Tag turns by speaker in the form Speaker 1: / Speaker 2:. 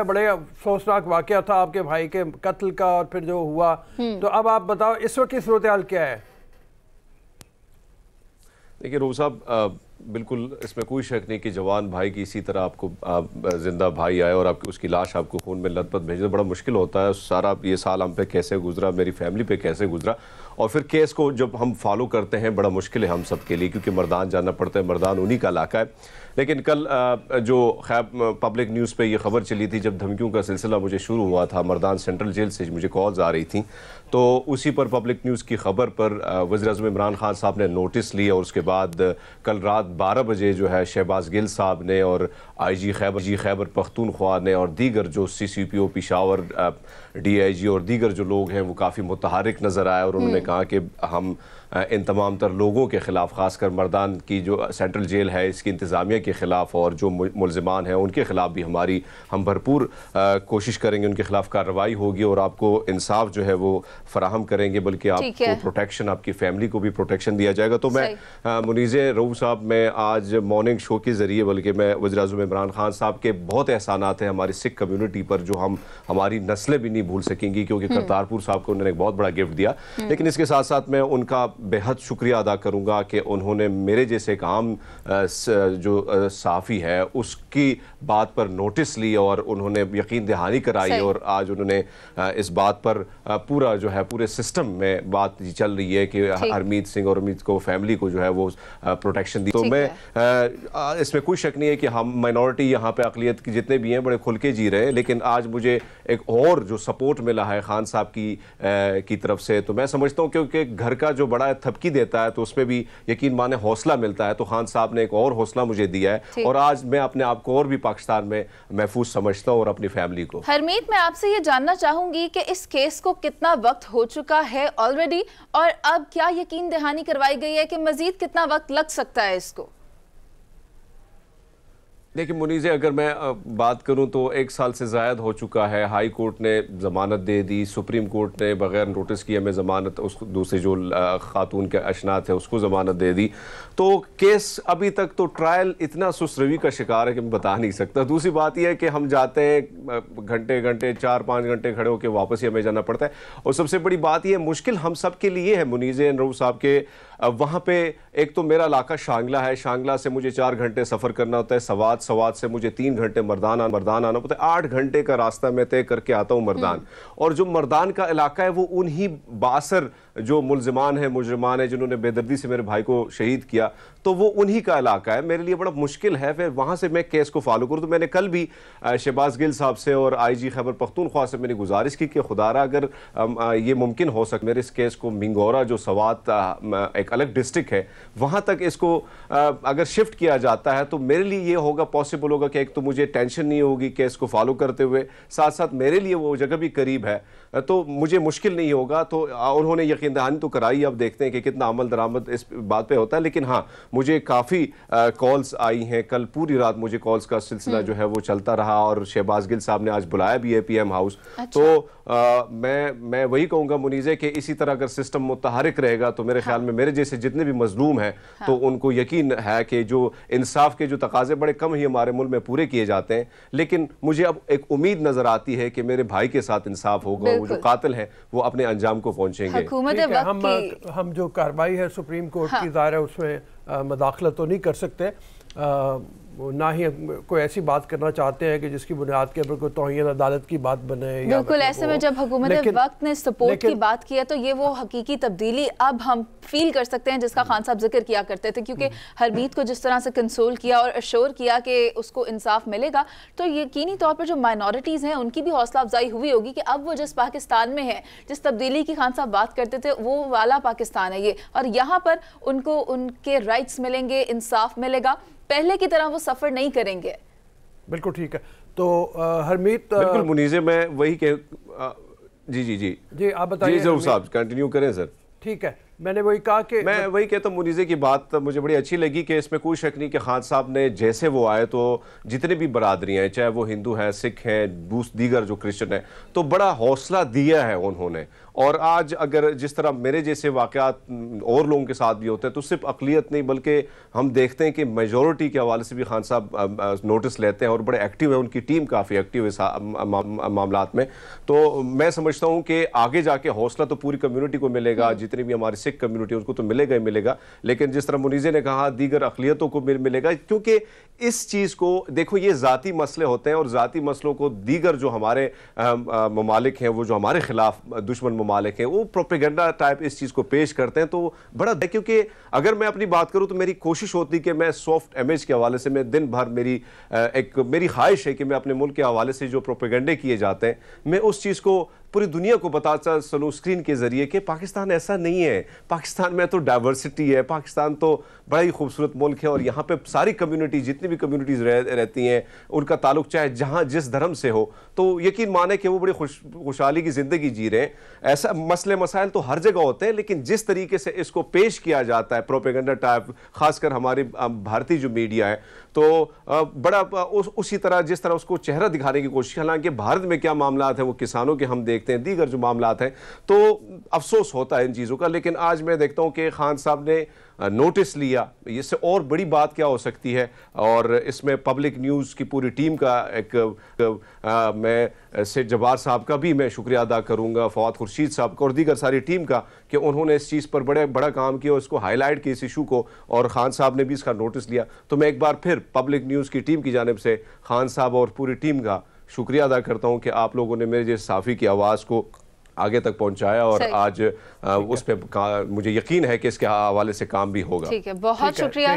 Speaker 1: बड़े अफसोसनाक वाक़ था आपके भाई के कत्ल का और फिर जो हुआ। हम्म। तो अब आप बताओ इस वक्त की सूरत हाल क्या है?
Speaker 2: देखिए रो साहब बिल्कुल इसमें कोई शक नहीं कि जवान भाई की इसी तरह आपको आप ज़िंदा भाई आए और आपकी उसकी लाश आपको खून में लतपत भेजना बड़ा मुश्किल होता है। सारा ये साल हम पे कैसे गुजरा मेरी फैमिली पे कैसे गुजरा और फिर केस को जब हम फॉलो करते हैं बड़ा मुश्किल है हम सब के लिए क्योंकि मरदान जाना पड़ता है मरदान उन्हीं का इलाका है। लेकिन कल जो खैब पब्लिक न्यूज़ पे ये खबर चली थी जब धमकियों का सिलसिला मुझे शुरू हुआ था मरदान सेंट्रल जेल से मुझे कॉल्स आ रही थी तो उसी पर पब्लिक न्यूज़ की खबर पर वजी अजम इमरान खान साहब ने नोटिस लिया और उसके बाद कल रात बारह बजे जो है शहबाज गिल साहब ने और आई जी खैबर जी खैबर पख्तूनख्वा ने और दीगर जो C C P O Peshawar D I G और दीगर जो लोग हैं वो काफ़ी मुतहरक नज़र आए और उन्होंने हम्म। कहा कि हम इन तमाम तर लोगों के ख़िलाफ़ ख़ासकर मरदान की जो सेंट्रल जेल है इसकी इंतज़ामिया के ख़िलाफ़ और जो मुलजमान हैं उनके ख़िलाफ़ भी हमारी हम भरपूर कोशिश करेंगे उनके ख़िलाफ़ कार्रवाई होगी और आपको इंसाफ जो है वो फराहम करेंगे बल्कि आपको प्रोटेक्शन आपकी फैमिली को भी प्रोटेक्शन दिया जाएगा तो मैं मुनीज़ रू साहब मैं आज मॉर्निंग शो के ज़रिए बल्कि मैं वजी अजम इमरान खान साहब के बहुत एहसान हैं हमारी सिख कम्यूनिटी पर जो हम हमारी नस्लें भी नहीं भूल सकेंगी क्योंकि हम्म। करतारपुर साहब को उन्होंने एक बहुत बड़ा गिफ्ट दिया हम्म। लेकिन इसके साथ साथ मैं उनका बेहद शुक्रिया अदा करूँगा कि उन्होंने मेरे जैसे काम जो साफ़ी है उसकी बात पर नोटिस ली और उन्होंने यकीन दहानी कराई और आज उन्होंने इस बात पर पूरा जो है पूरे सिस्टम में बात चल रही है कि हरमीत सिंह और अमित को फैमिली को जो है वो प्रोटेक्शन दी। तो मैं इसमें कोई शक नहीं है कि हम माइनॉरिटी यहाँ पे अकलीत की जितने भी हैं बड़े खुल के जी रहे हैं लेकिन आज मुझे एक और जो सपोर्ट मिला है खान साहब की की तरफ़ से तो मैं समझता हूँ क्योंकि घर का जो बड़ा थपकी देता है तो उसमें भी यकीन माने हौसला मिलता है। तो खान साहब ने एक और हौसला मुझे दिया है। और आज मैं अपने आप को और भी पाकिस्तान में महफूज समझता हूँ और अपनी फैमिली को।
Speaker 3: हरमीत मैं आपसे ये जानना चाहूँगी कि इस केस को कितना वक्त हो चुका है ऑलरेडी और अब क्या यकीन दहानी करवाई गई है कि मजीद कितना वक्त लग सकता है इसको?
Speaker 2: देखिए मुनीज़, अगर मैं बात करूँ तो एक साल से ज़ायद हो चुका है। हाई कोर्ट ने ज़मानत दे दी, सुप्रीम कोर्ट ने बगैर नोटिस किए हमें ज़मानत, उस दूसरे जो ख़ातून के अशनात है, उसको ज़मानत दे दी। तो केस अभी तक तो ट्रायल इतना सुसरवी का शिकार है कि मैं बता नहीं सकता। दूसरी बात यह है कि हम जाते हैं घंटे घंटे, चार, पाँच घंटे खड़े होकर वापस ही हमें जाना पड़ता है। और सबसे बड़ी बात यह, मुश्किल हम सब के लिए है, मुनीज़ नरूफ साहब के। वहाँ पर एक तो मेरा इलाका शांगला है। शांगला से मुझे चार घंटे सफ़र करना होता है, सवाद सवाद से मुझे तीन घंटे मरदान आना मरदान आना पड़ता है आठ घंटे का रास्ता मैं तय करके आता हूँ मरदान हम्म। और जो मरदान का इलाका है वो उन्हीं बासर जो मुलजमान है मुजरमान है जिन्होंने बेदर्दी से मेरे भाई को शहीद किया तो वो उन्हीं का इलाका है। मेरे लिए बड़ा मुश्किल है फिर वहाँ से मैं केस को फॉलो करूँ। तो मैंने कल भी शहबाज गिल साहब से और आई जी खैबर पख्तूनख्वा से मैंने गुजारिश की कि खुदारा अगर ये मुमकिन हो सके, मेरे इस केस को मिंगोरा जो सवात एक अलग डिस्ट्रिक्ट है, वहाँ तक इसको अगर शिफ्ट किया जाता है तो मेरे लिए ये होगा, पॉसिबल होगा कि एक तो मुझे टेंशन नहीं होगी केस को फॉलो करते हुए साथ साथ मेरे लिए वो जगह भी करीब है तो मुझे मुश्किल नहीं होगा। तो उन्होंने यकीन दहानी तो कराई, अब देखते हैं कि कितना अमल दरामद इस बात पे होता है, लेकिन हाँ मुझे काफ़ी कॉल्स आई हैं कल पूरी रात मुझे कॉल्स का सिलसिला हम्म। जो है वो चलता रहा और शहबाज गिल साहब ने आज बुलाया भी है पी एम हाउस अच्छा। तो आ, मैं मैं वही कहूँगा मुनीज़े कि इसी तरह अगर सिस्टम मुतहरक रहेगा तो मेरे हाँ। ख्याल में मेरे जैसे जितने भी मजलूम हैं हाँ। तो उनको यकीन है कि जो इंसाफ के जो तकाजे बड़े कम ही हमारे मुल्क में पूरे किए जाते हैं लेकिन मुझे अब एक उम्मीद नज़र आती है कि मेरे भाई के साथ इंसाफ होगा वो जो कातिल है वो अपने अंजाम को पहुँचेंगे
Speaker 1: हम हम जो कार्रवाई है सुप्रीम कोर्ट हाँ। की दायरा उसमें मदाखलत तो नहीं कर सकते। ना ही कोई ऐसी बात करना चाहते हैं कि जिसकी बुनियाद के ऊपर कोई तोहन अदालत की बात बने
Speaker 3: बिल्कुल मतलब ऐसे में जब हुकूमत वक्त ने सपोर्ट की बात की है तो ये वो हकीकी तब्दीली अब हम फील कर सकते हैं जिसका खान साहब ज़िक्र किया करते थे क्योंकि हरमीत को जिस तरह से कंसोल किया और अश्योर किया कि उसको इंसाफ मिलेगा तो यकीनी तौर पर जो माइनॉरिटीज़ हैं उनकी भी हौसला अफजाई हुई होगी कि अब वो जिस पाकिस्तान में है जिस तब्दीली की खान साहब बात करते थे वो वाला पाकिस्तान है ये। और यहाँ पर उनको उनके राइट्स मिलेंगे इंसाफ मिलेगा। पहले की तरह वो सफ़र नहीं करेंगे।
Speaker 1: बिल्कुल ठीक है। तो हरमीत
Speaker 2: बिल्कुल मुनीजे मैं वही कह जी जी जी।
Speaker 1: जी आप बताइए
Speaker 2: जी ज़रूर साहब कंटिन्यू करें सर
Speaker 1: ठीक है। मैंने वही कहा कि
Speaker 2: मैं वही कहता हूँ मुनीजे की बात मुझे बड़ी अच्छी लगी कि इसमें कोई शक नहीं कि खान साहब ने जैसे वो आए तो जितने भी बरादरियाँ हैं चाहे वो हिंदू हैं सिख हैं दूस दीगर जो क्रिश्चन हैं तो बड़ा हौसला दिया है उन्होंने। और आज अगर जिस तरह मेरे जैसे वाक़ात और लोगों के साथ भी होते हैं तो सिर्फ़ अकलीत नहीं बल्कि हम देखते हैं कि मेजोरिटी के हवाले से भी खान साहब नोटिस लेते हैं और बड़े एक्टिव हैं उनकी टीम काफ़ी एक्टिव है मामला में। तो मैं समझता हूँ कि आगे जाके हौसला तो पूरी कम्यूनिटी को मिलेगा जितनी भी हमारे सिख कम्युनिटी उनको तो मिलेगा ही मिलेगा। लेकिन जिस तरह मुनीजे ने कहा, दीगर अकलीतों को मिल, मिलेगा, क्योंकि इस चीज़ को, देखो, ये ज़ाती मसले होते हैं और ज़ाती मसलों को दीगर जो हमारे ममालिक हैं, वो जो हमारे खिलाफ, दुश्मन ममालिक हैं, वो प्रोपेगेंडा टाइप इस चीज़ को पेश करते हैं तो बड़ा क्योंकि अगर मैं अपनी बात करूँ तो मेरी कोशिश होती कि मैं सॉफ्ट इमेज के हवाले से, मैं दिन भर मेरी एक, मेरी ख्वाहिश है कि मैं अपने मुल्क के हवाले से जो प्रोपेगेंडे किए जाते हैं, मैं उस चीज़ को पूरी दुनिया को बताता चलूँ स्क्रीन के ज़रिए कि पाकिस्तान ऐसा नहीं है। पाकिस्तान में तो डाइवर्सिटी है पाकिस्तान तो बड़ा ही खूबसूरत मुल्क है और यहाँ पे सारी कम्युनिटी जितनी भी कम्युनिटीज़ रह, रहती हैं उनका ताल्लुक चाहे जहाँ जिस धर्म से हो तो यकीन माने कि वो बड़ी खुश खुशहाली की ज़िंदगी जी रहे हैं। ऐसा मसले मसाइल तो हर जगह होते हैं लेकिन जिस तरीके से इसको पेश किया जाता है प्रोपेगेंडा टाइप खासकर हमारी भारतीय जो मीडिया है तो बड़ा उस, उसी तरह जिस तरह उसको चेहरा दिखाने की कोशिश हालाँकि भारत में क्या मामला है वो किसानों के हम देखते हैं दीगर जो मामला हैं तो अफसोस होता है इन चीज़ों का। लेकिन आज मैं देखता हूँ कि खान साहब ने नोटिस लिया इससे और बड़ी बात क्या हो सकती है। और इसमें पब्लिक न्यूज़ की पूरी टीम का एक आ, मैं से जबार साहब का भी मैं शुक्रिया अदा करूँगा फवाद खुर्शीद साहब का और दीगर सारी टीम का कि उन्होंने इस चीज़ पर बड़े बड़ा काम किया और इसको हाईलाइट किया इस इशू को और खान साहब ने भी इसका नोटिस लिया। तो मैं एक बार फिर पब्लिक न्यूज़ की टीम की जानब से खान साहब और पूरी टीम का शुक्रिया अदा करता हूँ कि आप लोगों ने मेरे जैसे साफ़ी की आवाज़ को आगे तक पहुँचाया और आज उस पर मुझे यकीन है कि इसके हवाले से काम भी होगा।
Speaker 3: ठीक है बहुत शुक्रिया।